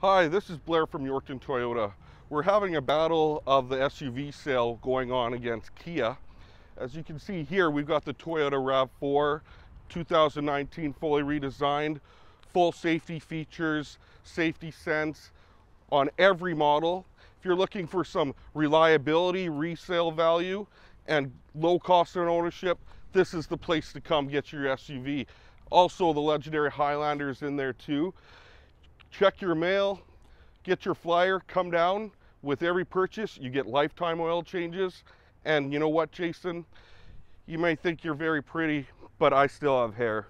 Hi, this is Blair from Yorkton Toyota. We're having a battle of the SUV sale going on against Kia. As you can see here, we've got the Toyota RAV4 2019 fully redesigned, full safety features, safety sense on every model. If you're looking for some reliability, resale value, and low cost of ownership, this is the place to come get your SUV. Also, the legendary Highlander is in there too. Check your mail, get your flyer, come down. With every purchase, you get lifetime oil changes. And you know what, Jason? You may think you're very pretty, but I still have hair.